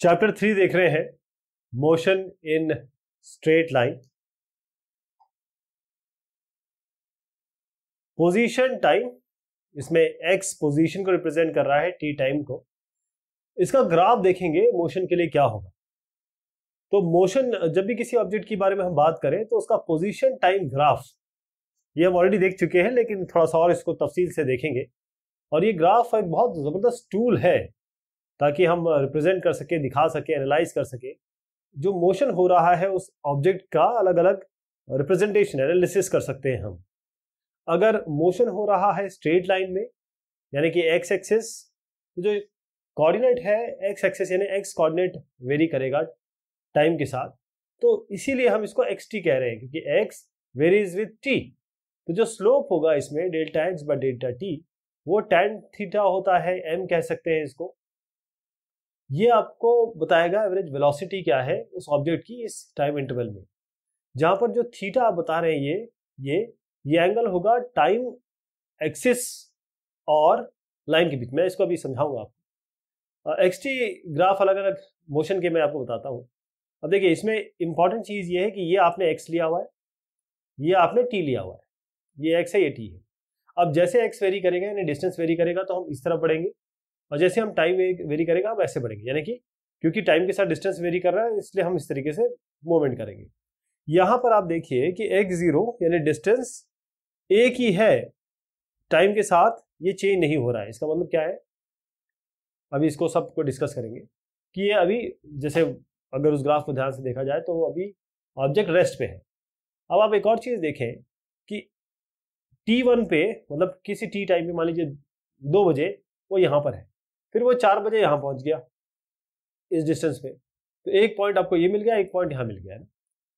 Chapter three देख रहे हैं। Motion in straight line position time इसमें एक्स पोजीशन को रिप्रेजेंट कर रहा है टी टाइम को। इसका ग्राफ देखेंगे मोशन के लिए क्या होगा। तो मोशन जब भी किसी ऑब्जेक्ट के बारे में हम बात करें तो उसका पोजीशन टाइम ग्राफ ये हम ऑलरेडी देख चुके हैं, लेकिन थोड़ा सा और इसको तफसील से देखेंगे। और ये ग्राफ एक बहुत ज़बरदस्त टूल है। ताकि हम रिप्रेजेंट कर सके, दिखा सके एनालाइज कर सके। जो मोशन हो रहा है, उस ऑब्जेक्ट का अलग अलग रिप्रेजेंटेशन एनालिसिस कर सकते हैं हम। अगर मोशन हो रहा है स्ट्रेट लाइन में, यानी कि एक्स एक्सेस तो जो कोऑर्डिनेट है एक्स एक्सेस यानी एक्स कोऑर्डिनेट वेरी करेगा टाइम के साथ। तो इसीलिए हम इसको एक्स टी कह रहे हैं, क्योंकि एक्स वेरीज विथ टी तो जो स्लोप होगा इसमें delta X by delta T वो टेन थीटा होता है एम कह सकते हैं इसको। ये आपको बताएगा एवरेज वेलोसिटी क्या है उस ऑब्जेक्ट की इस टाइम इंटरवल में। जहाँ पर जो थीटा आप बता रहे हैं ये ये ये एंगल होगा टाइम एक्सिस और लाइन के बीच। में इसको अभी समझाऊँगा आपको। एक्स टी ग्राफ अलग अलग मोशन के मैं आपको बताता हूँ। अब देखिए, इसमें इंपॉर्टेंट चीज़ ये है कि ये आपने एक्स लिया हुआ है, ये आपने टी लिया हुआ है, ये एक्स है, ये टी है। अब जैसे एक्स वेरी करेगा, यानी डिस्टेंस वेरी करेगा तो हम इस तरफ़ बढ़ेंगे। और जैसे हम टाइम वेरी करेंगे, हम ऐसे बढ़ेंगे। यानी कि क्योंकि टाइम के साथ डिस्टेंस वेरी कर रहा है, इसलिए हम इस तरीके से मूवमेंट करेंगे। यहाँ पर आप देखिए कि एक्स ज़ीरो यानी डिस्टेंस एक ही है। टाइम के साथ ये चेंज नहीं हो रहा है। इसका मतलब क्या है? अभी इसको सबको डिस्कस करेंगे कि ये अभी जैसे अगर उस ग्राफ को ध्यान से देखा जाए तो अभी ऑब्जेक्ट रेस्ट पे है। अब आप एक और चीज़ देखें कि टी वन पे मतलब किसी टी टाइम पे, मान लीजिए दो बजे, वो यहाँ पर है। फिर वो चार बजे यहाँ पहुँच गया इस डिस्टेंस पे। तो एक पॉइंट आपको ये मिल गया, एक पॉइंट यहाँ मिल गया ना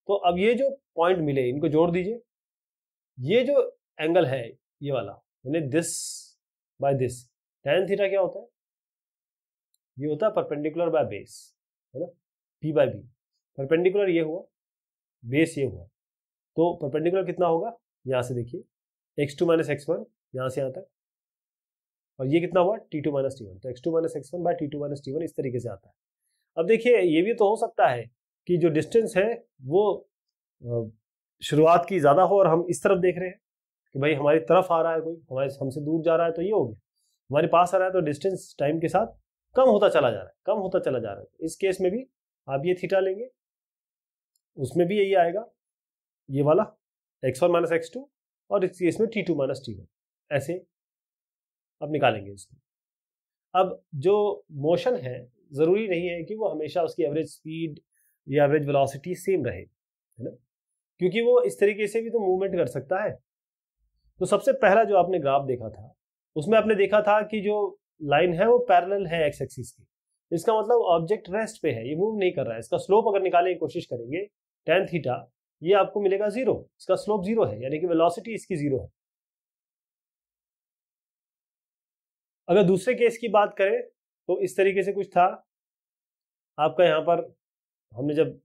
तो अब ये जो पॉइंट मिले, इनको जोड़ दीजिए। ये जो एंगल है, ये वाला, यानी this by this tan theta क्या होता है? ये होता है परपेंडिकुलर बाय बेस है ना? पी बाय बी परपेंडिकुलर ये हुआ बेस ये हुआ। तो परपेंडिकुलर कितना होगा? यहाँ से देखिए X two minus X one यहाँ से यहाँ तक। और ये कितना हुआ? T two minus T one तो X two minus X one by T two minus T one इस तरीके से आता है। अब देखिए, ये भी तो हो सकता है कि जो डिस्टेंस है, वो शुरुआत की ज़्यादा हो और हम इस तरफ़ देख रहे हैं कि भाई हमारी तरफ़ आ रहा है कोई, हमारे, हमसे दूर जा रहा है तो ये हो गया। हमारे पास आ रहा है तो डिस्टेंस टाइम के साथ कम होता चला जा रहा है, कम होता चला जा रहा है। इस केस में भी आप ये थीटा लेंगे, उसमें भी यही आएगा। ये वाला X one minus X two और इस केस में T two minus T one ऐसे अब निकालेंगे इसको अब जो मोशन है, ज़रूरी नहीं है कि वो हमेशा उसकी एवरेज स्पीड या एवरेज वेलोसिटी सेम रहे, है ना? क्योंकि वो इस तरीके से भी तो मूवमेंट कर सकता है। तो सबसे पहला जो आपने ग्राफ देखा था, उसमें आपने देखा था कि जो लाइन है वो पैरेलल है एक्स एक्सिस की। इसका मतलब ऑब्जेक्ट रेस्ट पे है, ये मूव नहीं कर रहा है। इसका स्लोप अगर निकालने की कोशिश करेंगे टेन थीटा ये आपको मिलेगा ज़ीरो इसका स्लोप ज़ीरो है, यानी कि वेलोसिटी इसकी ज़ीरो है। अगर दूसरे केस की बात करें तो इस तरीके से कुछ था। आपका यहाँ पर, हमने जब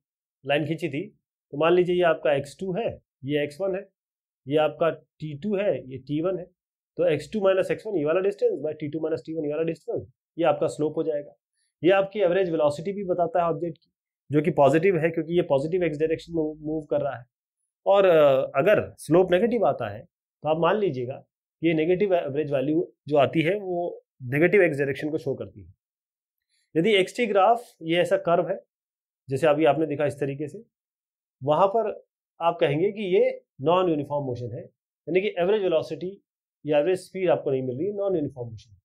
लाइन खींची थी तो मान लीजिए ये आपका x2 है, ये x1 है, ये आपका t2 है, ये t1 है तो x2 माइनस एक्स ये वाला distance by t2 minus T one ये वाला डिस्टेंस ये आपका स्लोप हो जाएगा। ये आपकी एवरेज वेलोसिटी भी बताता है ऑब्जेक्ट की, जो कि पॉजिटिव है, क्योंकि ये पॉजिटिव एक्स डायरेक्शन में मूव कर रहा है। और अगर स्लोप नेगेटिव आता है तो आप मान लीजिएगा ये नेगेटिव एवरेज वैल्यू जो आती है, वो नेगेटिव एक्स डायरेक्शन को शो करती है। यदि एक्स टी ग्राफ ये ऐसा कर्व है, जैसे अभी आपने देखा इस तरीके से, वहाँ पर आप कहेंगे कि ये नॉन यूनिफॉर्म मोशन है, यानी कि एवरेज वेलोसिटी या एवरेज स्पीड आपको नहीं मिल रही नॉन यूनिफॉर्म मोशन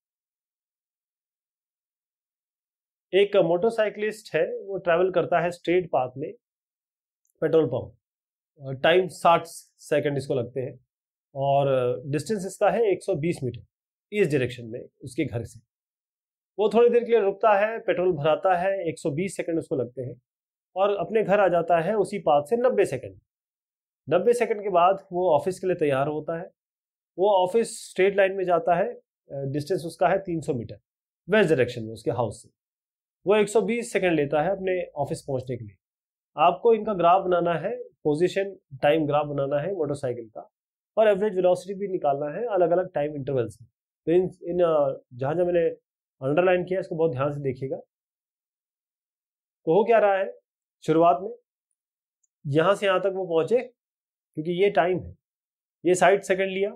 एक मोटरसाइकिलिस्ट है, वो ट्रैवल करता है स्ट्रेट पाथ में पेट्रोल पंप टाइम 60 सेकंड इसको लगते हैं। और डिस्टेंस इसका है 120 मीटर, इस डायरेक्शन में उसके घर से। वो थोड़ी देर के लिए रुकता है पेट्रोल भराता है 120 सेकंड उसको लगते हैं और अपने घर आ जाता है उसी पाथ से 90 सेकंड 90 सेकंड के बाद वो ऑफ़िस के लिए तैयार होता है। वो ऑफ़िस स्ट्रेट लाइन में जाता है डिस्टेंस उसका है 300 मीटर वेस्ट डायरेक्शन में उसके हाउस से। वो 120 सेकंड लेता है अपने ऑफ़िस पहुँचने के लिए। आपको इनका ग्राफ बनाना है पोजिशन टाइम ग्राफ बनाना है मोटरसाइकिल का। और एवरेज वेलोसिटी भी निकालना है अलग अलग टाइम इंटरवल्स में। तो इन इन जहाँ जहाँ मैंने अंडरलाइन किया इसको बहुत ध्यान से देखिएगा। तो हो क्या रहा है शुरुआत में? यहाँ से यहाँ तक वो पहुँचे, क्योंकि ये टाइम है। ये साइड सेकंड लिया,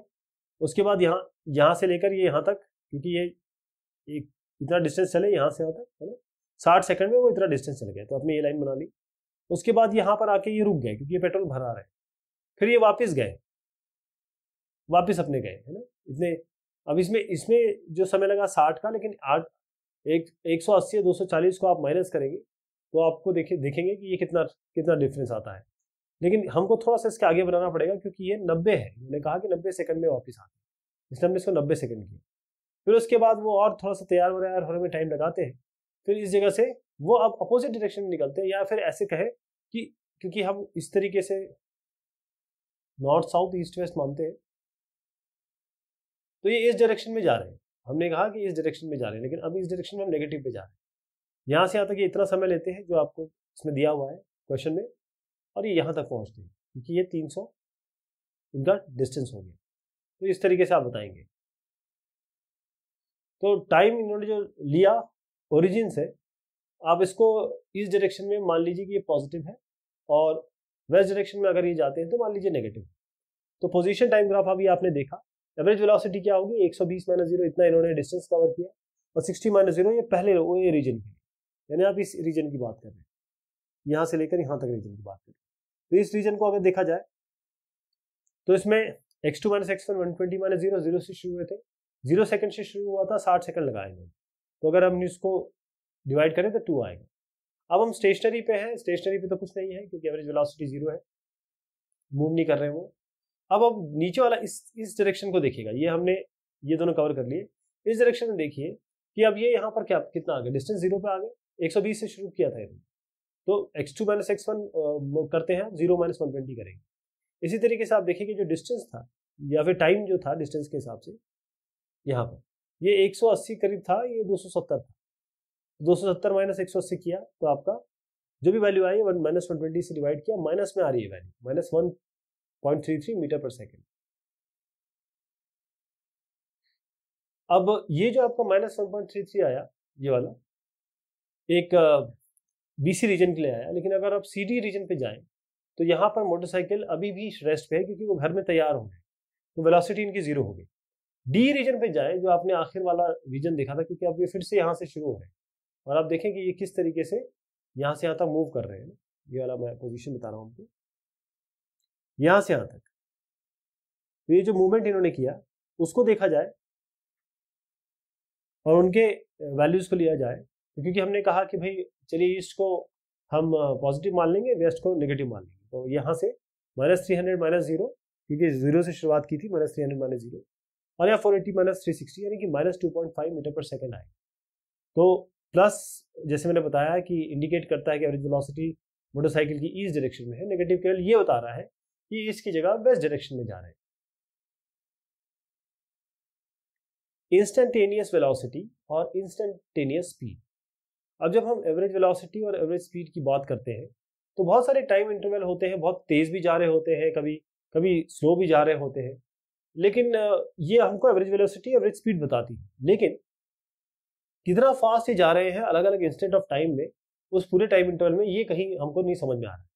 उसके बाद यहाँ यहाँ से लेकर ये यहाँ तक, क्योंकि ये एक, इतना डिस्टेंस चले, यहाँ से यहाँ तक, है ना? साठ सेकंड में वो इतना डिस्टेंस चल गया तो आपने ये लाइन बना ली। उसके बाद यहाँ पर आके ये रुक गए, क्योंकि ये पेट्रोल भरा रहे फिर ये वापस गए। वापस अपने गए, है ना? इतने, अब इसमें इसमें जो समय लगा साठ का, लेकिन आठ, एक एक सौ अस्सी या दो सौ चालीस को आप माइनस करेंगे तो आपको देखे, देखेंगे कि ये कितना कितना डिफरेंस आता है। लेकिन हमको थोड़ा सा इसके आगे बनाना पड़ेगा क्योंकि ये नब्बे है। मैंने कहा कि नब्बे सेकंड में वापस आता है इसलिए हमने इसको नब्बे सेकंड किया। फिर उसके बाद वो और थोड़ा सा तैयार वैयार होने में टाइम लगाते हैं। फिर इस जगह से वो अब अपोजिट डायरेक्शन में निकलते हैं या फिर ऐसे कहे कि, क्योंकि हम इस तरीके से नॉर्थ साउथ ईस्ट वेस्ट मानते हैं। तो ये इस डायरेक्शन में जा रहे हैं। हमने कहा कि इस डायरेक्शन में जा रहे हैं, लेकिन अब इस डायरेक्शन में हम नेगेटिव पे जा रहे हैं। यहाँ से यहाँ तक ये इतना समय लेते हैं जो आपको इसमें दिया हुआ है क्वेश्चन में, और ये यहाँ तक पहुँचते हैं, क्योंकि ये तीन सौ इनका डिस्टेंस हो गया। तो इस तरीके से आप बताएँगे। तो टाइम इन्होंने जो लिया ओरिजिन से आप इसको इस डायरेक्शन में मान लीजिए कि ये पॉजिटिव है, और वेस्ट डायरेक्शन में अगर ये जाते हैं तो मान लीजिए नेगेटिव तो पोजीशन टाइम ग्राफ अभी आपने देखा एवरेज वेलोसिटी क्या होगी? 120 सौ बीस माइनस ज़ीरो इतना इन्होंने डिस्टेंस कवर किया। और 60 माइनस ज़ीरो ये पहले वो ये रीजन के। यानी आप इस रीजन की बात कर रहे हैं। यहाँ से लेकर यहाँ तक रीजन की बात कर रहे हैं। तो इस रीजन को अगर देखा जाए तो इसमें X two minus X one one twenty minus zero zero से शुरू हुए थे। ज़ीरो सेकंड से शुरू हुआ था, साठ सेकंड लगाए इन्होंने तो अगर हम इसको डिवाइड करें तो टू आएगा। अब हम स्टेशनरी पे हैं। स्टेशनरी पे तो कुछ नहीं है, क्योंकि एवरेज वेलोसिटी ज़ीरो है। मूव नहीं कर रहे वो। अब अब नीचे वाला इस इस डायरेक्शन को देखिएगा। ये हमने, ये दोनों कवर कर लिए। इस डायरेक्शन में देखिए कि अब ये यहाँ पर क्या, कितना आ गया डिस्टेंस ज़ीरो पे आ गए 120 से शुरू किया था इन्होंने तो X two minus X one करते हैं ज़ीरो माइनस वन ट्वेंटी करेंगे। इसी तरीके से आप देखिए कि जो डिस्टेंस था, या फिर टाइम जो था डिस्टेंस के हिसाब से, यहाँ पर, ये 180 करीब था, ये 270 था। 270 माइनस एक किया तो आपका जो भी वैल्यू आई वन माइनस वन ट्वेंटी से डिवाइड किया माइनस में आ रही है value minus one point three three meter per second. अब ये जो आपका minus one point three three आया, ये वाला, एक बीसी रीजन के लिए आया, लेकिन अगर आप सी डी रीजन पे जाएँ तो यहाँ पर मोटरसाइकिल अभी भी रेस्ट पे है, क्योंकि वो घर में तैयार हो गए तो वेलोसिटी इनकी ज़ीरो हो गई डी रीजन पे जाए, जो आपने आखिर वाला रीजन देखा था, क्योंकि अब ये फिर से यहाँ से शुरू हो रहे हैं। और आप देखें कि ये किस तरीके से यहाँ से यहाँ तक मूव कर रहे हैं। ये वाला मैं पोजीशन बता रहा हूँ आपको। यहाँ से यहाँ तक। तो ये जो मूवमेंट इन्होंने किया, उसको देखा जाए और उनके वैल्यूज़ को लिया जाए तो क्योंकि हमने कहा कि भाई, चलिए ईस्ट को हम पॉजिटिव मान लेंगे वेस्ट को नेगेटिव मान लेंगे। तो यहाँ से minus three hundred minus zero क्योंकि ज़ीरो से शुरुआत की थी minus three hundred minus zero और यहाँ four eighty minus three sixty यानी कि minus two point five meter per second आए तो प्लस जैसे मैंने बताया कि इंडिकेट करता है कि एवरेज वेलोसिटी मोटरसाइकिल की ईस्ट डायरेक्शन में है नेगेटिव केवल ये बता रहा है कि इसकी जगह वेस्ट डायरेक्शन में जा रहे हैं। इंस्टेंटेनियस वेलोसिटी और इंस्टेंटेनियस स्पीड अब जब हम एवरेज वेलोसिटी और एवरेज स्पीड की बात करते हैं तो बहुत सारे टाइम इंटरवल होते हैं, बहुत तेज भी जा रहे होते हैं, कभी कभी स्लो भी जा रहे होते हैं। लेकिन ये हमको एवरेज वेलोसिटी एवरेज स्पीड बताती है। लेकिन, कितना फास्ट ये जा रहे हैं अलग अलग इंस्टेंट ऑफ़ टाइम में, उस पूरे टाइम इंटरवल में, ये कहीं हमको नहीं समझ में आ रहा।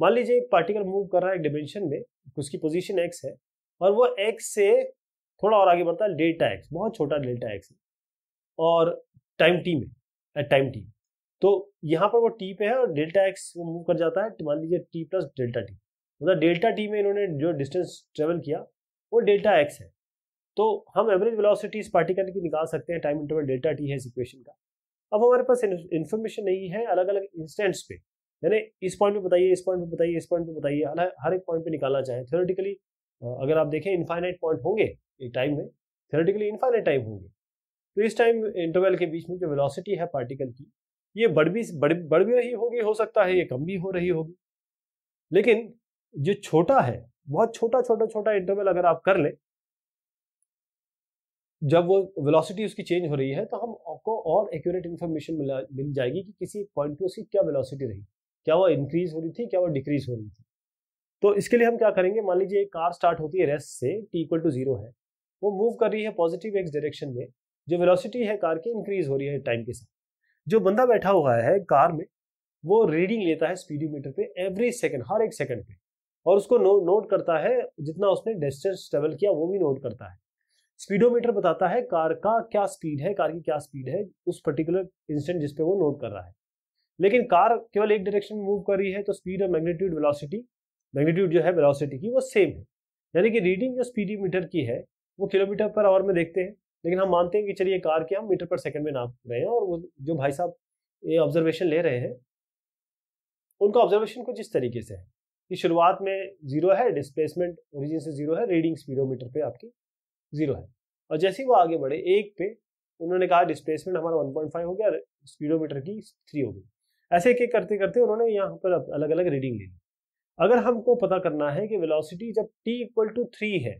मान लीजिए एक पार्टिकल मूव कर रहा है एक डिमेंशन में, उसकी पोजीशन एक्स है, और वो एक्स से थोड़ा और आगे बढ़ता है डेल्टा एक्स बहुत छोटा डेल्टा एक्स और टाइम टी में एट टाइम टी तो यहाँ पर वो टी पे है और डेल्टा एक्स वो मूव कर जाता है, मान लीजिए टी प्लस डेल्टा टी मतलब डेल्टा टी में इन्होंने जो डिस्टेंस ट्रेवल किया, वो डेल्टा एक्स है। तो हम एवरेज वेलोसिटी इस पार्टिकल की निकाल सकते हैं टाइम इंटरवल डेल्टा टी है इस इक्वेशन का। अब हमारे पास इन्फॉर्मेशन नहीं है अलग अलग इंस्टेंट्स पे। यानी इस पॉइंट पे बताइए, इस पॉइंट पे बताइए, इस पॉइंट पे बताइए हर एक पॉइंट पे निकालना चाहें। थ्योरेटिकली अगर आप देखें इनफाइनाइट पॉइंट होंगे एक टाइम में थ्योरेटिकली इनफाइनाइट टाइम होंगे। तो इस टाइम इंटरवल के बीच में जो वेलोसिटी है पार्टिकल की, ये बढ़ भी, बढ़ बढ़ भी रही होगी, हो सकता है, ये कम भी हो रही होगी। लेकिन जो छोटा है, बहुत छोटा छोटा छोटा इंटरवल अगर आप कर लें, जब वो वेलोसिटी उसकी चेंज हो रही है तो हम आपको और एक्यूरेट इन्फॉर्मेशन मिल जाएगी कि किसी पॉइंट पे उसकी क्या वेलोसिटी रही। क्या वो इंक्रीज हो रही थी क्या वो डिक्रीज हो रही थी? तो इसके लिए हम क्या करेंगे? मान लीजिए एक कार स्टार्ट होती है रेस्ट से टी इक्वल टू ज़ीरो है। वो मूव कर रही है पॉजिटिव एक्स डायरेक्शन में जो वेलोसिटी है कार की इंक्रीज हो रही है टाइम के साथ। जो बंदा बैठा हुआ है कार में वो रीडिंग लेता है स्पीडोमीटर पे एवरी सेकंड हर एक सेकंड पे। और उसको नो, नोट करता है जितना उसने डिस्टेंस ट्रेवल किया वो भी नोट करता है। स्पीडोमीटर बताता है कार का क्या स्पीड है कार की क्या स्पीड है उस पर्टिकुलर इंस्टेंट जिसपे वो नोट कर रहा है। लेकिन कार केवल एक डायरेक्शन में मूव कर रही है तो स्पीड और मैग्नीट्यूड वेलोसिटी मैग्नीट्यूड जो है वेलोसिटी की वो सेम है। यानी कि रीडिंग जो स्पीडोमीटर की है, वो किलोमीटर पर आवर में देखते हैं, लेकिन हम मानते हैं कि चलिए कार के हम मीटर पर सेकंड में नाप रहे हैं और वो जो भाई साहब ये ऑब्जर्वेशन ले रहे हैं, उनका ऑब्जर्वेशन कुछ इस तरीके से है कि शुरुआत में ज़ीरो है डिस्प्लेसमेंट ओरिजिन से ज़ीरो है रीडिंग स्पीडोमीटर पे आपकी ज़ीरो है। और जैसे ही वो आगे बढ़े, एक पे उन्होंने कहा डिस्प्लेसमेंट हमारा 1.5 हो गया स्पीडोमीटर की थ्री हो गई। ऐसे एक एक करते करते उन्होंने यहाँ पर अलग अलग रीडिंग ले ली। अगर हमको पता करना है कि वेलोसिटी जब टी इक्वल टू थ्री है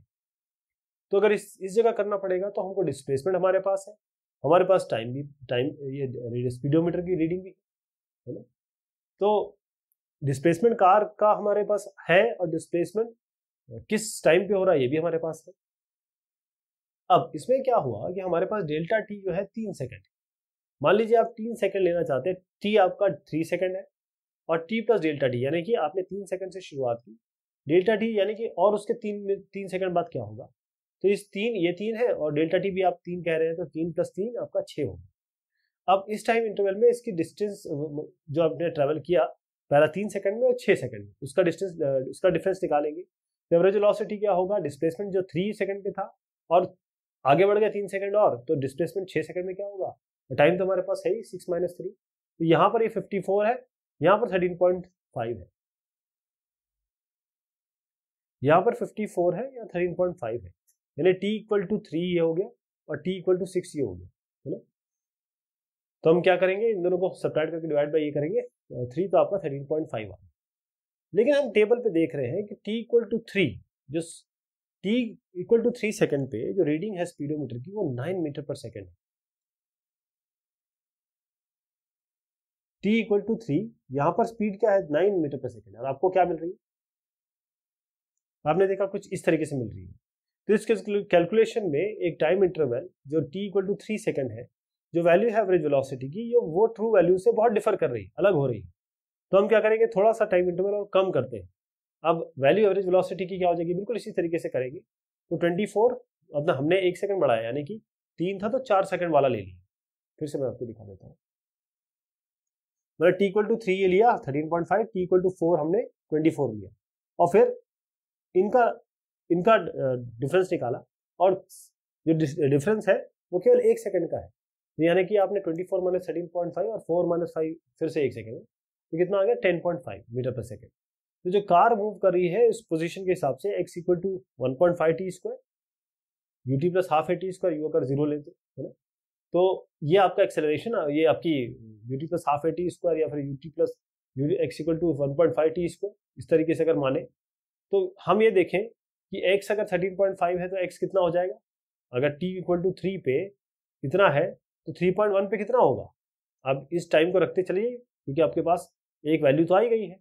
तो अगर इस इस जगह करना पड़ेगा तो हमको डिस्प्लेसमेंट हमारे पास है। हमारे पास टाइम भी, टाइम, ये स्पीडोमीटर की रीडिंग भी, है ना? तो डिस्प्लेसमेंट कार का हमारे पास है और डिस्प्लेसमेंट किस टाइम पे हो रहा है ये भी हमारे पास है। अब इसमें क्या हुआ कि हमारे पास डेल्टा टी जो है तीन सेकंड मान लीजिए आप तीन सेकंड लेना चाहते हैं टी आपका थ्री सेकंड है और टी प्लस डेल्टा टी यानी कि आपने तीन सेकंड से शुरुआत की। डेल्टा टी यानी कि और उसके तीन तीन सेकंड बाद क्या होगा? तो इस तीन, ये तीन है और डेल्टा टी भी आप तीन कह रहे हैं तो तीन प्लस तीन आपका छः होगा। अब इस टाइम इंटरवल में इसकी डिस्टेंस जो आपने ट्रेवल किया, पहला तीन सेकंड में और छः सेकंड में, उसका डिस्टेंस उसका डिफरेंस निकालेंगे। तो एवरेज वेलोसिटी क्या होगा? डिस्प्लेसमेंट जो थ्री सेकंड पे था और आगे बढ़ गया तीन सेकंड और तो डिस्प्लेसमेंट छः सेकंड में क्या होगा? टाइम तो हमारे पास है ही सिक्स माइनस थ्री तो यहाँ पर ये फिफ्टी फोर है, यहाँ पर थर्टीन पॉइंट फाइव है। यहाँ पर फिफ्टी फोर है या थर्टीन पॉइंट फाइव है। यानी टी इक्वल टू थ्री ये हो गया और टी इक्वल टू सिक्स ये हो गया, है ना? तो हम क्या करेंगे? इन दोनों को सब्ट्रैक्ट करके डिवाइड बाई ये करेंगे थ्री तो आपका थर्टीन पॉइंट फाइव आ लेकिन हम टेबल पे देख रहे हैं कि टी इक्वल टू थ्री जो T equal to three second पे, जो रीडिंग है स्पीडोमीटर की, वो नाइन मीटर पर सेकेंड है। टी इक्वल टू थ्री यहाँ पर स्पीड क्या है? नाइन मीटर पर सेकेंड और आपको क्या मिल रही है? आपने देखा कुछ इस तरीके से मिल रही है। तो इस कैलकुलेशन में एक टाइम इंटरवल जो T equal to three second है, जो वैल्यू है एवरेज वेलोसिटी की, ये वो ट्रू वैल्यू से बहुत डिफर कर रही है, अलग हो रही है। तो हम क्या करेंगे? थोड़ा सा टाइम इंटरवल और कम करते हैं। अब वैल्यू एवरेज वेलोसिटी की क्या हो जाएगी? बिल्कुल इसी तरीके से करेंगे। तो ट्वेंटी फोर अब हमने एक सेकंड बढ़ाया, यानी कि तीन था तो चार सेकंड वाला ले लिया। फिर से मैं आपको दिखा देता हूँ। मतलब टी इक्वल टू थ्री ये लिया thirteen point five T equal to four हमने ट्वेंटी फोर लिया। और फिर इनका इनका डिफरेंस निकाला। और जो डिफरेंस है, वो केवल एक सेकंड का है। तो यानी कि आपने twenty four minus thirteen point five और फोर माइनस फाइव फिर से एक सेकंड तो कितना आ गया? Ten point five meter per second तो जो कार मूव कर रही है, इस पोजीशन के हिसाब से X equal to one point five T square U T plus half A T square U अगर ज़ीरो लेते तो ये आपका एक्सेलरेशन ये आपकी U T plus half A T square या फिर U T plus U X equal to one point five T square इस तरीके से अगर माने तो हम ये देखें कि एक्स अगर थर्टीन पॉइंट फाइव है तो एक्स कितना हो जाएगा? अगर टी इक्वल टू थ्री पे इतना है तो थ्री पॉइंट वन पे कितना होगा? अब इस टाइम को रखते चलिए, क्योंकि आपके पास एक वैल्यू तो आई गई है।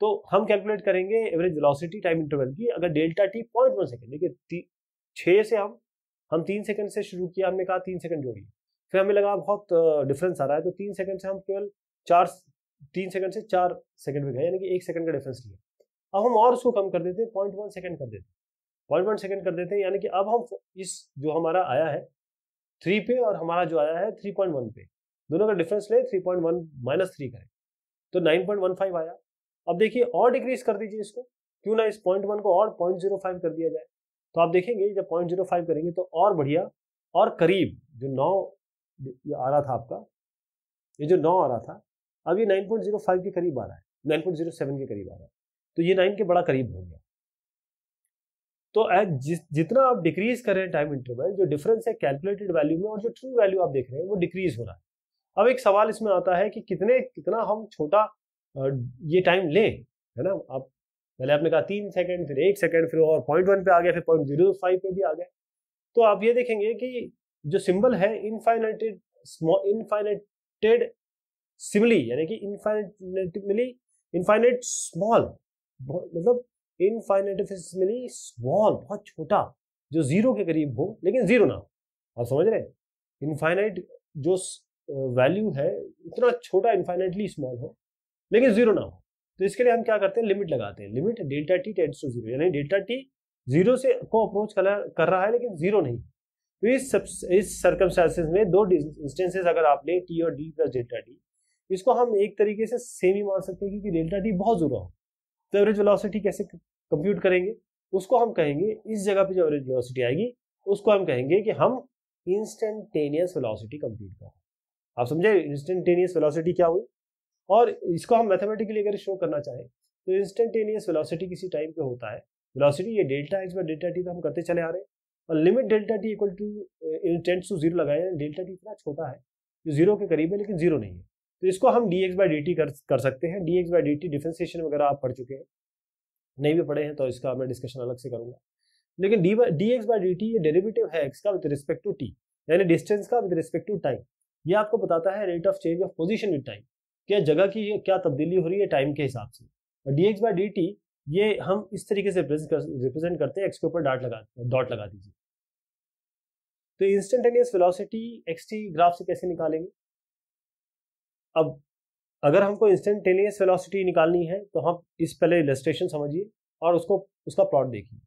तो हम कैलकुलेट करेंगे एवरेज वेलोसिटी टाइम इंटरवल की, अगर delta T point one second देखिए छः से हम हम तीन सेकंड से शुरू किया, हमने कहा तीन सेकंड जोड़िए फिर हमें लगा बहुत डिफरेंस आ रहा है। तो तीन सेकंड से हम केवल चार, तीन सेकंड से चार सेकंड में गए, यानी कि एक सेकंड का डिफरेंस लिया। अब हम और उसको कम कर देते हैं पॉइंट वन सेकेंड कर देते पॉइंट वन सेकेंड कर देते हैं, यानी कि अब हम इस जो हमारा आया है थ्री पे और हमारा जो आया है थ्री पॉइंट वन पे। दोनों का डिफरेंस ले three point one minus three करें। तो नाइन पॉइंट वन फाइव आया। अब देखिए, और डिक्रीज कर दीजिए इसको। क्यों ना इस पॉइंट वन को और पॉइंट ज़ीरो फाइव कर दिया जाए। तो आप देखेंगे, जब पॉइंट ज़ीरो फाइव करेंगे तो और बढ़िया, और करीब जो नौ आ रहा था आपका। ये जो नौ आ रहा था अब ये नाइन पॉइंट ज़ीरो फाइव के करीब आ रहा है नाइन पॉइंट ज़ीरो सेवन के करीब आ रहा है। तो ये नाइन के बड़ा करीब हो गया। तो जि, जितना आप डिक्रीज कर रहे हैं टाइम इंटरवल जो डिफरेंस है कैलकुलेटेड वैल्यू में और जो ट्रू वैल्यू आप देख रहे हैं वो डिक्रीज हो रहा है। अब एक सवाल इसमें आता है कि कितने कितना हम छोटा ये टाइम लें है ना? आप पहले आपने कहा तीन सेकंड फिर एक सेकंड फिर और पॉइंट वन पे आ गया फिर पॉइंट ज़ीरो फाइव पे भी आ गया। तो आप ये देखेंगे कि जो सिंबल है इनफाइनेटेड इनफाइनेटेड सिमली यानी कि इनफाइनेटली इनफाइनेट स्मॉल मतलब इनफाइनेटिफिसमली स्मॉल बहुत छोटा, जो ज़ीरो के करीब हो, लेकिन ज़ीरो ना आप समझ रहे हैं? इनफाइनाइट जो वैल्यू है, इतना छोटा इनफाइनाइटली स्मॉल हो, लेकिन ज़ीरो ना हो। तो इसके लिए हम क्या करते हैं? लिमिट लगाते हैं। Limit delta T tends to zero यानी डेल्टा टी ज़ीरो से को अप्रोच कर रहा है, लेकिन ज़ीरो नहीं। तो इस सब, इस सर्कमस्टांसेस में दो इंस्टेंसेस अगर आप लें टी और डी प्लस डेल्टा टी इसको हम एक तरीके से सेम ही मान सकते हैं क्योंकि डेल्टा टी बहुत ज़ीरो हो। तो एवरेज वेलोसिटी कैसे कंप्यूट करेंगे? उसको हम कहेंगे, इस जगह पे जो एवरेज वेलोसिटी आएगी, उसको हम कहेंगे कि हम इंस्टेंटेनियस वेलोसिटी कंप्यूट कर। आप समझे इंस्टेंटेनियस वेलोसिटी क्या हुई? और इसको हम मैथमेटिकली अगर शो करना चाहें तो इंस्टेंटेनियस वेलोसिटी किसी टाइम पे होता है। वेलोसिटी ये delta X by delta T तो हम करते चले आ रहे हैं। और limit delta T equal to tends to zero लगाए डेल्टा टी इतना छोटा है जो ज़ीरो के करीब है, लेकिन ज़ीरो नहीं है। तो इसको हम D X by D T कर कर सकते हैं। D X by D T differentiation वगैरह आप पढ़ चुके हैं। नहीं भी पढ़े हैं तो इसका मैं डिस्कशन अलग से करूँगा। लेकिन D D X by D T ये डेरिवेटिव है एक्स का विद रिस्पेक्ट टू टी यानी डिस्टेंस का विद रिस्पेक्ट टू टाइम ये आपको बताता है rate of change of position with time क्या जगह की क्या तब्दीली हो रही है टाइम के हिसाब से। और D X by D T ये हम इस तरीके से रिप्रेजेंट करते हैं एक्स के ऊपर डॉट लगा डॉट लगा दीजिए। तो instantaneous velocity X T graph से कैसे निकालेंगे? अब अगर हमको इंस्टेंटेनियस वेलोसिटी निकालनी है तो हम इस पहले इलस्ट्रेशन समझिए और उसको, उसका प्लॉट देखिए।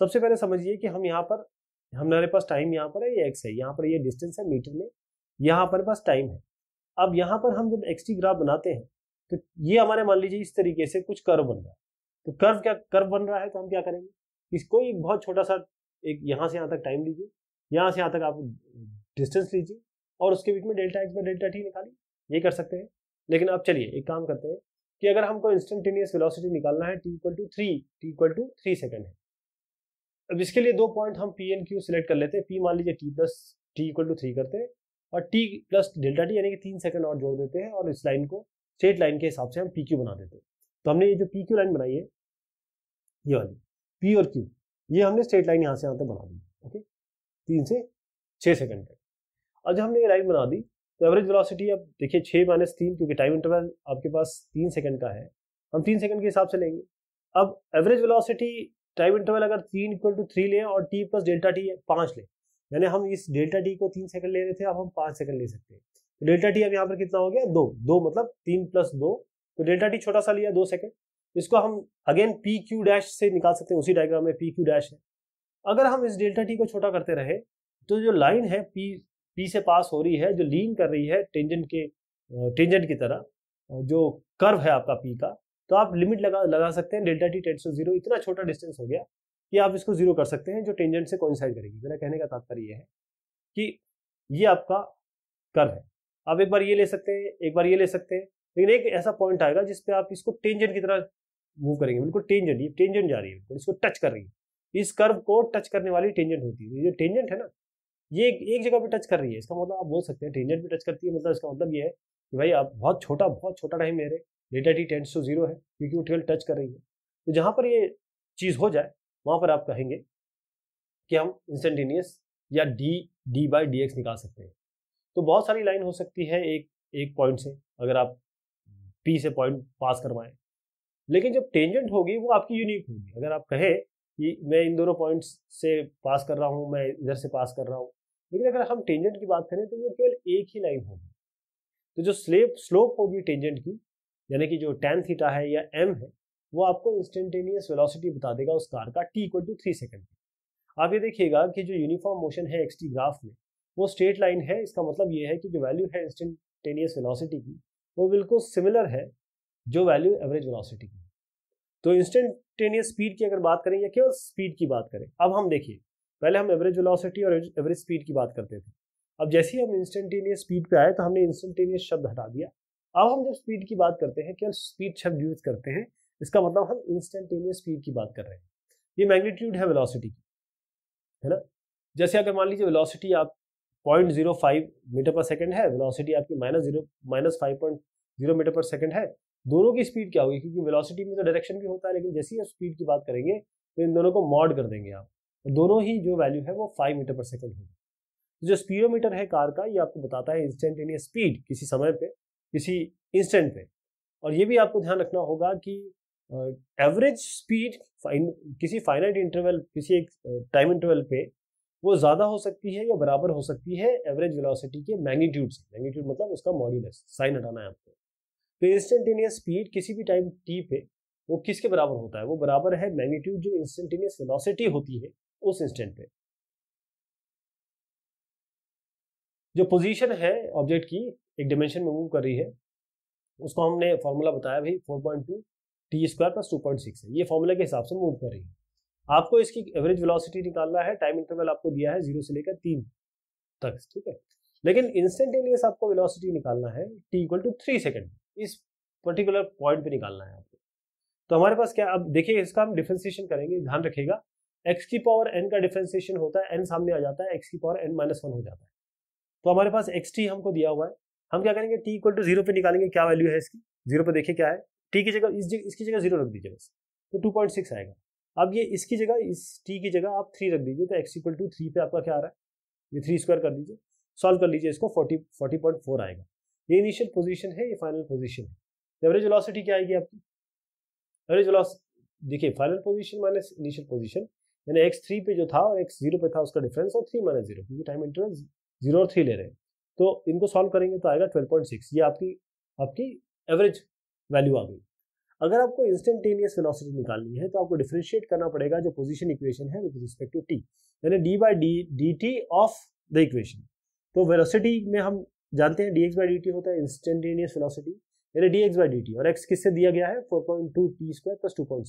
सबसे पहले समझिए कि हम यहाँ पर, हमारे पास टाइम यहाँ पर है, ये एक्स है, यहाँ पर ये डिस्टेंस है मीटर में, यहाँ पर पास टाइम है। अब यहाँ पर हम जब एक्स टी ग्राफ बनाते हैं तो ये हमारे, मान लीजिए, इस तरीके से कुछ कर्व बन रहा है। तो कर्व क्या कर्व बन रहा है तो हम क्या करेंगे? इसको एक बहुत छोटा सा, एक यहाँ से यहाँ तक टाइम लीजिए, यहाँ से यहाँ तक आप डिस्टेंस लीजिए और उसके बीच में delta X by delta T निकालिए, ये कर सकते हैं। लेकिन अब चलिए, एक काम करते हैं कि अगर हमको इंस्टेंटेनियस वेलोसिटी निकालना है T equal to three T equal to three second है। अब इसके लिए दो पॉइंट हम पी एन क्यू सिलेक्ट कर लेते हैं। पी मान लीजिए T plus T equal to three करते हैं और टी प्लस डेल्टा टी यानी कि तीन सेकंड और जोड़ देते हैं और इस लाइन को स्ट्रेट लाइन के हिसाब से हम पी क्यू बना देते हैं। तो हमने ये जो पी क्यू लाइन बनाई है ये वाली पी और क्यू ये हमने स्ट्रेट लाइन यहाँ से यहाँ तक बना दी ओके तीन से छः सेकंड तक। और जब हमने ये लाइन बना दी तो एवरेज वेलोसिटी अब देखिए छः माइनस तीन, क्योंकि टाइम इंटरवल आपके पास तीन सेकंड का है, हम तीन सेकंड के हिसाब से लेंगे। अब एवरेज वेलोसिटी टाइम इंटरवल अगर तीन इक्वल टू थ्री लें और टी प्लस डेल्टा टी पाँच लें, यानी हम इस डेल्टा टी को तीन सेकंड ले रहे थे, अब हम पाँच सेकंड ले सकते हैं। तो डेल्टा टी अब यहाँ पर कितना हो गया? दो दो मतलब तीन प्लस दो तो डेल्टा टी छोटा सा लिया, दो सेकंड इसको हम अगेन पी क्यू डैश से निकाल सकते हैं, उसी डायग्राम में पी क्यू डैश है। अगर हम इस डेल्टा टी को छोटा करते रहे तो जो लाइन है पी पी से पास हो रही है, जो लीन कर रही है टेंजेंट के टेंजेंट की तरह जो कर्व है आपका पी का तो आप लिमिट लगा लगा सकते हैं delta T tends to zero इतना छोटा डिस्टेंस हो गया कि आप इसको ज़ीरो कर सकते हैं, जो टेंजेंट से कोइंसाइड करेगी। मेरा कहने का तात्पर्य ये है कि ये आपका कर्व है। आप एक बार ये ले सकते हैं, एक बार ये ले सकते हैं, लेकिन एक ऐसा पॉइंट आएगा जिसपे आप इसको टेंजेंट की तरह मूव करेंगे। बिल्कुल टेंजेंट ये टेंजेंट जा रही है इसको टच कर रही है। इस कर्व को टच करने वाली टेंजेंट होती है। जो टेंजेंट है ना, ये एक जगह पे टच कर रही है। इसका मतलब आप बोल सकते हैं टेंजेंट भी टच करती है मतलब इसका मतलब ये है कि भाई आप बहुत छोटा बहुत छोटा टाइम ले रहे डेटा टी टेंस टू ज़ीरो है, क्योंकि वो ट्वेल्व टच कर रही है। तो जहाँ पर ये चीज़ हो जाए, वहाँ पर आप कहेंगे कि हम इंस्टेंटेनियस या D D by D X निकाल सकते हैं। तो बहुत सारी लाइन हो सकती है एक एक पॉइंट से। अगर आप पी से पॉइंट पास करवाएँ लेकिन जब टेंजेंट होगी, वो आपकी यूनिक होगी। अगर आप कहें कि मैं इन दोनों पॉइंट्स से पास कर रहा हूँ, मैं इधर से पास कर रहा हूँ, लेकिन अगर हम टेंजेंट की बात करें तो वो केवल एक ही लाइन होगी। तो जो स्लेप स्लोप होगी टेंजेंट की, यानी कि जो टेन थीटा है या एम है, वो आपको इंस्टेंटेनियस वेलोसिटी बता देगा उस कार का T equal to three second आप ये देखिएगा कि जो यूनिफॉर्म मोशन है एक्सटी ग्राफ में, वो स्ट्रेट लाइन है। इसका मतलब ये है कि जो वैल्यू है इंस्टेंटेनियस वेलोसिटी की, वो बिल्कुल सिमिलर है जो वैल्यू एवरेज वेलोसिटी की। तो इंस्टेंटेनियस स्पीड की अगर बात करें या केवल स्पीड की बात करें, अब हम देखिए, पहले हम एवरेज वेलोसिटी और एवरेज स्पीड की बात करते थे। अब जैसे ही हम इंस्टेंटेनियस स्पीड पे आए तो हमने इंस्टेंटेनियस शब्द हटा दिया। अब हम जब स्पीड की बात करते हैं, केवल स्पीड शब्द यूज़ करते हैं, इसका मतलब हम इंस्टेंटेनियस स्पीड की बात कर रहे हैं। ये मैग्नीट्यूड है वेलोसिटी की, है ना? जैसे अगर मान लीजिए वेलोसिटी आप point zero five meter per second है वेलोसिटी आपकी minus zero minus five point zero meter per second है दोनों की स्पीड क्या होगी? क्योंकि वेलोसिटी में तो डायरेक्शन भी होता है, लेकिन जैसे ही आप स्पीड की बात करेंगे तो इन दोनों को मॉड कर देंगे आप। तो दोनों ही जो वैल्यू है वो फाइव मीटर पर सेकेंड होगी। तो जो स्पीडोमीटर है कार का, ये आपको बताता है इंस्टेंटेनियस स्पीड किसी समय पे, किसी इंस्टेंट पे। और ये भी आपको ध्यान रखना होगा कि एवरेज स्पीड किसी फाइनाइट इंटरवल किसी एक टाइम इंटरवल पे वो ज़्यादा हो सकती है या बराबर हो सकती है एवरेज वेलोसिटी के मैग्नीट्यूड से। मैग्नीट्यूड मतलब उसका मॉड्यूलस साइन हटाना है आपको। तो इंस्टेंटेनियस स्पीड किसी भी टाइम टी पे, वो किसके बराबर होता है? वो बराबर है मैग्नीट्यूड जो इंस्टेंटेनियस वेलोसिटी होती है उस इंस्टेंट पे। जो पोजीशन है ऑब्जेक्ट की, एक डिमेंशन में मूव कर रही है, उसको हमने फॉर्मूला बताया भाई 4.2 T square plus two point six है। ये फॉर्मूला के हिसाब से मूव कर रही है। आपको इसकी एवरेज वेलोसिटी निकालना है टाइम इंटरवल आपको दिया है ज़ीरो से लेकर तीन तक, ठीक है? लेकिन इंस्टेंटेनियस आपको वेलोसिटी निकालना है T equal to three second इस पर्टिकुलर पॉइंट पे निकालना है आपको। तो हमारे पास क्या, अब देखिए, इसका हम डिफ्रेंसिएशन करेंगे, ध्यान रखिएगा। एक्स की पावर एन का डिफ्रेंसिएशन होता है एन सामने आ जाता है एक्स की पावर एन माइनस वन हो जाता है। तो हमारे पास एक्स टी हमको दिया हुआ है। हम क्या करेंगे टी इक्वल टू ज़ीरो पे निकालेंगे, क्या वैल्यू है इसकी? ज़ीरो पे देखिए क्या है। टी की जगह, इस जगह, इसकी जगह ज़ीरो रख दीजिए बस। तो टू पॉइंट सिक्स आएगा। अब ये इसकी जगह, इस टी की जगह आप थ्री रख दीजिए तो एक्स इक्वल टू थ्री पे आपका क्या आ रहा है? ये थ्री स्क्वायर कर दीजिए। सॉल्व कर लीजिए इसको फोर्टी फोर्टी पॉइंट फोर आएगा। ये इनिशियल पोजीशन है, ये फाइनल पोजीशन है। एवरेज वेलोसिटी क्या आएगी आपकी? एवरेज वेलोसिटी देखिए final position minus initial position यानी एक्स थ्री पे जो था और एक्स ज़ीरो पे था, उसका डिफरेंस और थ्री माइनस ज़ीरो क्योंकि टाइम इंटरवल ज़ीरो और थ्री ले रहे हैं। तो इनको सॉल्व करेंगे तो आएगा ट्वेल्व पॉइंट सिक्स ये आपकी आपकी एवरेज वैल्यू आ गई। अगर आपको इंस्टेंटेनियस वेलोसिटी निकालनी है तो आपको डिफरेंशिएट करना पड़ेगा जो पोजीशन इक्वेशन है विद रिस्पेक्ट टू टी यानी D by D D T of the equation तो वेलोसिटी में हम जानते हैं एक्स बाई डी होता है इंस्टेंटेनियस वेलोसिटी यानी एक्स बाई डी और एक्स किससे दिया गया है? Four point two T square plus two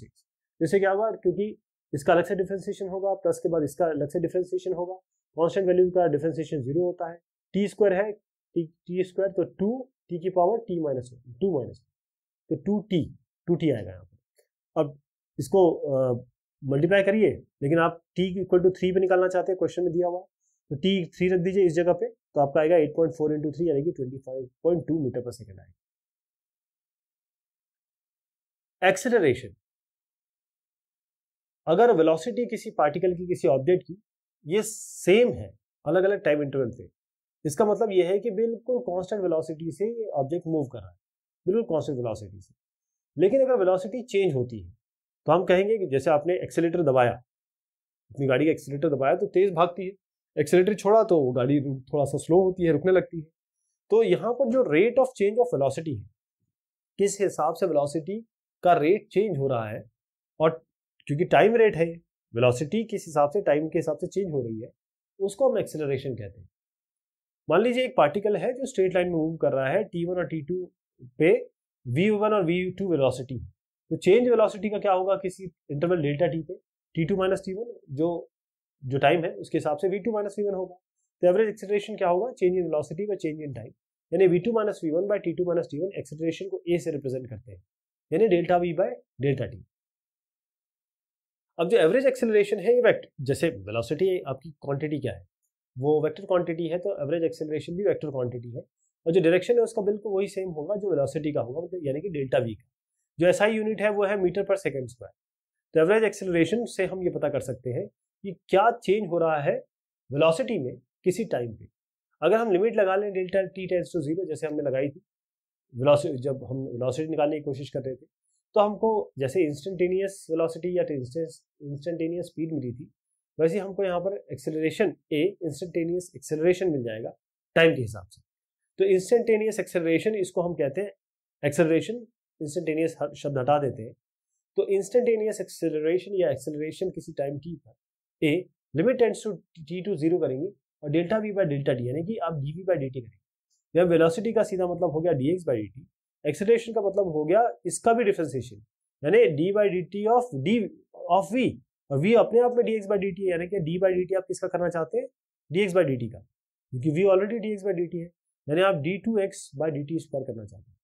जिससे क्या होगा? क्योंकि इसका अलग से डिफ्रेंसिएशन होगा प्लस के बाद इसका अलग से डिफ्रेंसिएशन होगा। कॉन्स्टेंट वैल्यू का डिफ्रेंसिएशन ज़ीरो होता है। टी स्क्वायर है टी स्क्वायर तो टू टी की power T minus two minus तो टू टी टू टी आएगा यहाँ पर। अब इसको मल्टीप्लाई करिए, लेकिन आप टी इक्वल टू थ्री पे निकालना चाहते हैं क्वेश्चन में दिया हुआ तो टी थ्री रख दीजिए इस जगह पे। तो आपका आएगा eight point four into three यानी कि twenty five point two meter per second आएगा। एक्सेलरेशन अगर वेलोसिटी किसी पार्टिकल की किसी ऑब्जेक्ट की, ये सेम है अलग अलग टाइम इंटरवल पे। इसका मतलब ये है कि बिल्कुल कांस्टेंट वेलोसिटी से ये ऑब्जेक्ट मूव कर रहा है। बिल्कुल कांस्टेंट वेलोसिटी से। लेकिन अगर वेलोसिटी चेंज होती है तो हम कहेंगे कि जैसे आपने एक्सेलेटर दबाया, अपनी गाड़ी का एक्सेलेटर दबाया तो तेज भागती है। एक्सेलेटर छोड़ा तो वो गाड़ी थोड़ा सा स्लो होती है, रुकने लगती है। तो यहाँ पर जो rate of change of velocity है, किस हिसाब से वेलोसिटी का रेट चेंज हो रहा है और क्योंकि टाइम रेट है वेलोसिटी किस हिसाब से टाइम के हिसाब से चेंज हो रही है, उसको हम एक्सेलरेशन कहते हैं। मान लीजिए एक पार्टिकल है जो स्ट्रेट लाइन में मूव कर रहा है टी वन और टी टू पे वी वन और वी टू वेलोसिटी तो चेंज वेलोसिटी का क्या होगा किसी इंटरवल डेल्टा टी पे? T two minus T one जो जो टाइम है, उसके हिसाब से V two minus V one होगा। तो एवरेज एक्सेलरेशन क्या होगा? चेंज इन वेलोसिटी का चेंज इन टाइम यानी V two minus V one by T two minus T one acceleration को ए से रिप्रेजेंट करते हैं। यानी delta V by delta T अब जो एवरेज एक्सेलरेशन है, ये वेक्टर जैसे वेलोसिटी आपकी क्वांटिटी क्या है? वो वेक्टर क्वांटिटी है तो एवरेज एक्सेलरेशन भी वेक्टर क्वांटिटी है। और जो डायरेक्शन है, उसका बिल्कुल वही सेम होगा जो वेलोसिटी का होगा मतलब यानी कि डेल्टा वी का। जो एस यूनिट है, वो है मीटर पर सेकेंड स्क्वायर तो एवरेज एक्सेलरेशन से हम ये पता कर सकते हैं कि क्या चेंज हो रहा है वेलोसिटी में किसी टाइम पे। अगर हम लिमिट लगा लें delta T tends to zero जैसे हमने लगाई थी वेलोसिटी जब हम वेलोसिटी निकालने की कोशिश कर रहे थे तो हमको जैसे इंस्टेंटेनियस वेलोसिटी या इंस्टेंटेनियस स्पीड मिली थी, वैसे हमको यहाँ पर एक्सेलरेशन ए इंस्टेंटेनियस एक्सेलरेशन मिल जाएगा टाइम के हिसाब से। तो इंस्टेंटेनियस एक्सेलरेशन इसको हम कहते हैं एक्सेलरेशन इंस्टेंटेनियस शब्द हटा देते हैं। तो इंस्टेंटेनियस एक्सेलरेशन या एक्सेलरेशन किसी टाइम टी पर A limit tends to T to zero करेंगे और delta V by delta D यानी कि आप D V by D T करेंगे। यह वेलोसिटी का सीधा मतलब हो गया D X by D T acceleration का मतलब हो गया इसका भी डिफ्रेंसिएशन यानी D by D T of D of V और वी अपने आप में D X by D T है, यानी कि डी बाई डी टी आप किसका करना चाहते हैं? D X by D T का। क्योंकि V already D X by D T है, यानी आप D two X by D T square करना चाहते हैं।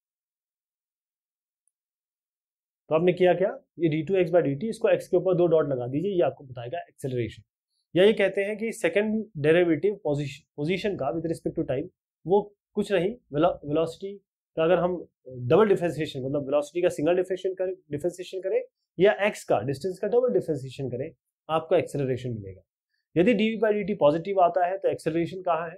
तो आपने किया क्या? ये D two X by D T इसको एक्स के ऊपर दो डॉट लगा दीजिए, ये आपको बताएगा एक्सेलरेशन या ये कहते हैं कि सेकेंड डेरेवेटिव पोजिशन का विद रिस्पेक्ट टू टाइम वो कुछ नहीं वेलोसिटी का अगर हम डबल डिफ्रेंसिएशन मतलब वेलोसिटी का सिंगल डिफ्रेंशिएशन करें डिफ्रेंसिएशन करें, या एक्स का डिस्टेंस का डबल डिफ्रेंसिएशन करें, आपको एक्सेलरेशन मिलेगा. यदि D V by D T positive आता है तो एक्सेलरेशन कहाँ है?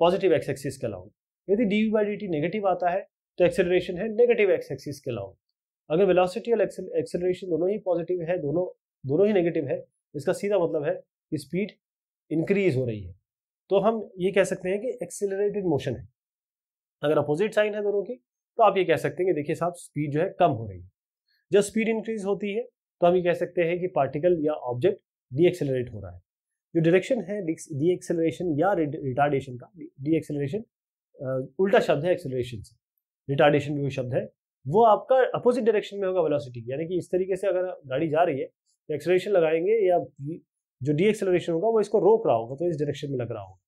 पॉजिटिव एक्स एक्सिस के अलाउंग यदि d v by d t negative आता है तो एक्सेलरेशन है नेगेटिव एक्स एक्सिस के अलाउंग अगर वेलोसिटी और एक्सेलरेशन दोनों ही पॉजिटिव है, दोनों दोनों ही नेगेटिव है, इसका सीधा मतलब है कि स्पीड इंक्रीज हो रही है। तो हम ये कह सकते हैं कि एक्सेलरेटेड मोशन है। अगर अपोजिट साइन है दोनों की तो आप ये कह सकते हैं कि देखिए साहब स्पीड जो है कम हो रही है। जब स्पीड इंक्रीज होती है तो हम ये कह सकते हैं कि पार्टिकल या ऑब्जेक्ट डी एक्सेलरेट हो रहा है। जो डायरेक्शन है डी एक्सेलरेशन या रिटार्डेशन का डी एक्सेलरेशन उल्टा शब्द है एक्सेलरेशन से। रिटार्डेशन भी वो शब्द है वो आपका अपोजिट डायरेक्शन में होगा वेलोसिटी यानी कि इस तरीके से अगर गाड़ी जा रही है तो एक्सेलरेशन लगाएँगे या जो डी एक्सेलरेशन होगा, वो इसको रोक रहा होगा तो इस डायरेक्शन में लग रहा होगा।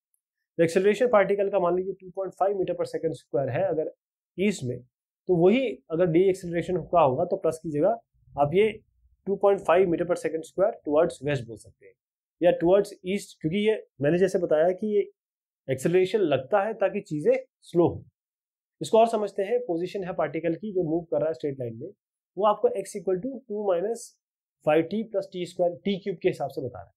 तो एक्सेलरेशन पार्टिकल का मान लीजिए 2.5 मीटर पर सेकंड स्क्वायर है, अगर ईस्ट में तो वही अगर डी एक्सेलरेशन का होगा तो प्लस की जगह आप ये 2.5 मीटर पर सेकंड स्क्वायर टुवर्ड्स वेस्ट बोल सकते हैं, या टुवर्ड्स ईस्ट क्योंकि ये मैंने जैसे बताया कि ये एक्सेलरेशन लगता है ताकि चीज़ें स्लो हो। इसको और समझते हैं पोजिशन है पार्टिकल की जो मूव कर रहा है स्ट्रेट लाइन में, वो आपको x equal to two minus five t plus t square t cube के हिसाब से बता रहा है।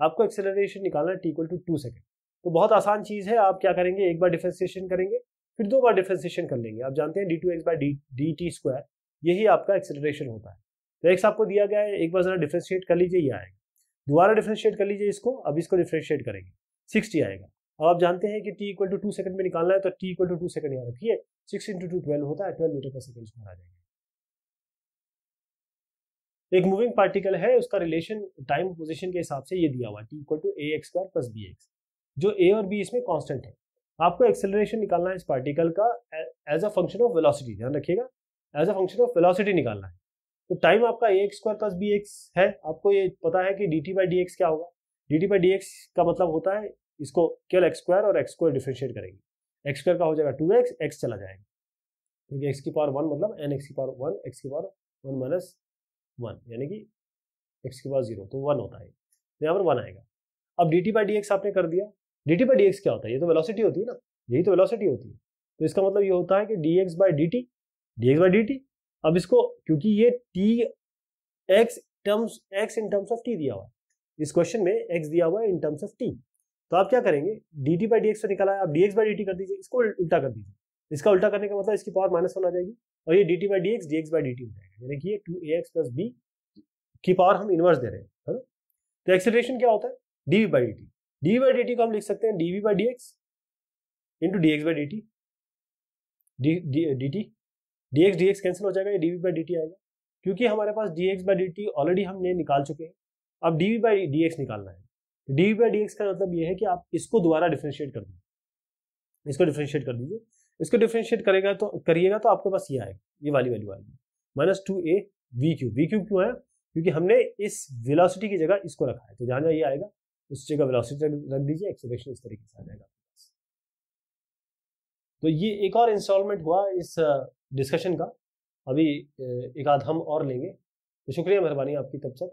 आपको एक्सेलरेशन निकालना है t equal to two second तो बहुत आसान चीज़ है, आप क्या करेंगे, एक बार डिफ्रेंसिएशन करेंगे, फिर दो बार डिफ्रेंसिएशन कर लेंगे। आप जानते हैं d two x by d d t square यही आपका एक्सेलरेशन होता है। तो एक्स आपको दिया गया है, एक बार जरा डिफ्रेंशिएट कर लीजिए, ये आएगा। दोबारा डिफ्रेंशिएट कर लीजिए इसको, अब इसको डिफ्रेंशिएट करेंगे। सिक्सटी आएगा। अब आप जानते हैं कि t equal to two second में निकालना है तो t equal to two second यहाँ रखिए सिक्स इंटू टू ट्वेल्व होता है ट्वेल्व मीटर पर सेकंड स्क्वायर आ जाएगा। एक मूविंग पार्टिकल है, उसका रिलेशन टाइम पोजिशन के हिसाब से ये दिया हुआ t equal to a x square plus b x जो ए और बी इसमें कॉन्स्टेंट है। आपको एक्सेलरेशन निकालना है इस पार्टिकल का as a function of velocity ध्यान रखिएगा as a function of velocity निकालना है। तो टाइम आपका a x square plus b x है, आपको ये पता है कि d t by d x क्या होगा। D t by d x का मतलब होता है इसको केवल एक्स स्क्वायर और एक्स स्क्वायर डिफ्रेंशिएट करेंगे। एक्स स्क्वायर का हो जाएगा टू एक्स एक्स चला जाएगा। क्योंकि एक्स की पावर वन मतलब एन एक्स की पावर वन एक्स की पावर वन माइनस वन यानी कि एक्स की पावर ज़ीरो तो वन होता है। तो यहाँ पर वन आएगा। अब d t by d x आपने कर दिया। D t by d x क्या होता है? ये तो वेलोसिटी होती है ना। यही तो वेलोसिटी होती है। तो इसका मतलब ये होता है कि d x by d t d x by d t अब इसको, क्योंकि ये t x terms x in terms of t दिया हुआ है। इस क्वेश्चन में एक्स दिया हुआ है इन टर्म्स ऑफ़ टी तो आप क्या करेंगे? D t by d x निकाला है, आप d x by d t कर दीजिए, इसको उल्टा कर दीजिए। इसका उल्टा करने का मतलब इसकी पावर माइनस वन आ जाएगी और ये d t by d x d x by d t हो जाएगा। यानी कि ये two a x plus b की पावर हम इनवर्स दे रहे हैं, है ना? तो एक्सेलरेशन क्या होता है? D v by d t d by d t को हम लिख सकते हैं d v by d x into d x by d t d d t d x d x cancel हो जाएगा, ये d v by d t आएगा। क्योंकि हमारे पास d x by d t already हमने निकाल चुके हैं। अब d v by d x निकालना है। डी बाई डी एक्स का मतलब ये है कि आप इसको दोबारा डिफ्रेंशिएट कर दीजिए। इसको डिफ्रेंशिएट कर दीजिए। इसको डिफ्रेंशिएट करेगा तो करिएगा तो आपके पास ये आएगा, ये वाली वाली वाली minus two a v q v q क्यों है? क्योंकि हमने इस वेलोसिटी की जगह इसको रखा है। तो जहाँ जहाँ ये आएगा, उस जगह वेलोसिटी रख दीजिए एक्सेलरेशन इस तरीके से आ जाएगा तो ये एक और इंस्टॉलमेंट हुआ इस डिस्कशन का। अभी एक आध हम और लेंगे। तो शुक्रिया मेहरबानी आपकी तब सब